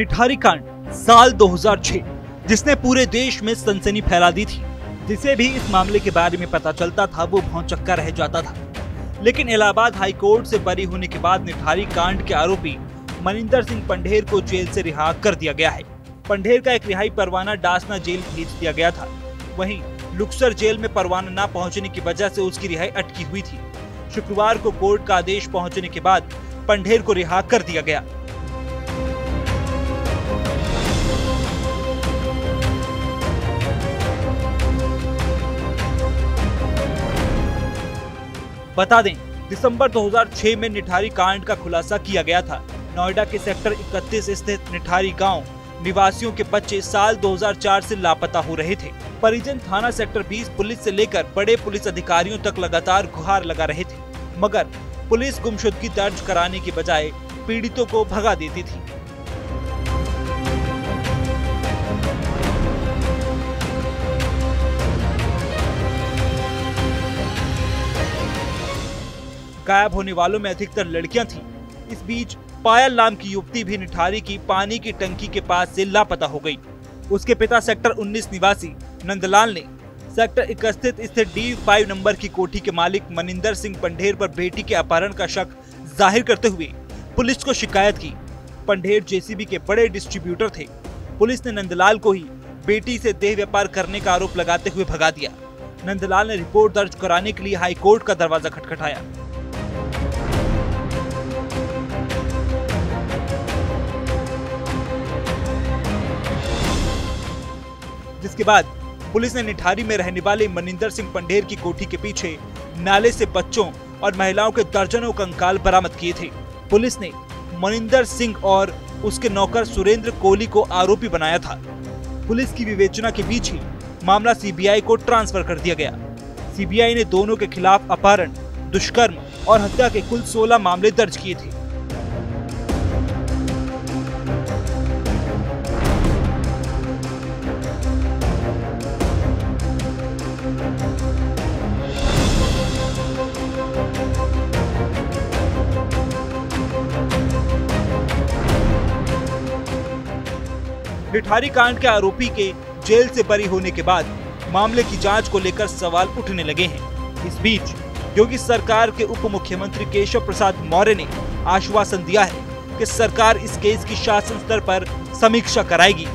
निठारी कांड, साल 2006 जिसने पूरे देश में सनसनी फैला दी थी। जिसे भी इस मामले के बारे में पता चलता था, वो भौचक्का रह जाता था। लेकिन इलाहाबाद हाई कोर्ट से बरी होने के बाद निठारी कांड के आरोपी मनिंदर सिंह पंडेर को जेल से रिहा कर दिया गया है। पंडेर का एक रिहाई परवाना डासना जेल भेज दिया गया था। वहीं लुक्सर जेल में परवाना न पहुँचने की वजह से उसकी रिहाई अटकी हुई थी। शुक्रवार को कोर्ट का आदेश पहुँचने के बाद पंडेर को रिहा कर दिया गया। बता दें, दिसंबर 2006 में निठारी कांड का खुलासा किया गया था। नोएडा के सेक्टर 31 स्थित निठारी गाँव, निवासियों के बच्चे साल 2004 से लापता हो रहे थे। परिजन थाना सेक्टर 20 पुलिस से लेकर बड़े पुलिस अधिकारियों तक लगातार गुहार लगा रहे थे, मगर पुलिस गुमशुदगी दर्ज कराने के बजाय पीड़ितों को भगा देती थी। गायब होने वालों में अधिकतर लड़कियाँ थीं। इस बीच पायल नाम की युवती भी निठारी की पानी की टंकी के पास से लापता हो गई। उसके पिता सेक्टर 19 निवासी नंदलाल ने सेक्टर इकस्थित स्थित डी फाइव नंबर की कोठी के मालिक मनिंदर सिंह पंडेर पर बेटी के अपहरण का शक ज़ाहिर करते हुए पुलिस को शिकायत की। पंडेर जेसीबी के बड़े डिस्ट्रीब्यूटर थे। पुलिस ने नंदलाल को ही बेटी से देह व्यापार करने का आरोप लगाते हुए भगा दिया। नंदलाल ने रिपोर्ट दर्ज कराने के लिए हाईकोर्ट का दरवाज़ा खटखटाया। जिसके बाद पुलिस ने निठारी में रहने वाले मनिंदर सिंह पंडेर की कोठी के पीछे नाले से बच्चों और महिलाओं के दर्जनों कंकाल बरामद किए थे। पुलिस ने मनिंदर सिंह और उसके नौकर सुरेंद्र कोहली को आरोपी बनाया था। पुलिस की विवेचना के बीच ही मामला सीबीआई को ट्रांसफ़र कर दिया गया। सीबीआई ने दोनों के खिलाफ अपहरण, दुष्कर्म और हत्या के कुल 16 मामले दर्ज किए थे। निठारी कांड के आरोपी के जेल से बरी होने के बाद मामले की जाँच को लेकर सवाल उठने लगे हैं। इस बीच योगी सरकार के उप मुख्यमंत्री केशव प्रसाद मौर्य ने आश्वासन दिया है कि सरकार इस केस की शासन स्तर पर समीक्षा कराएगी।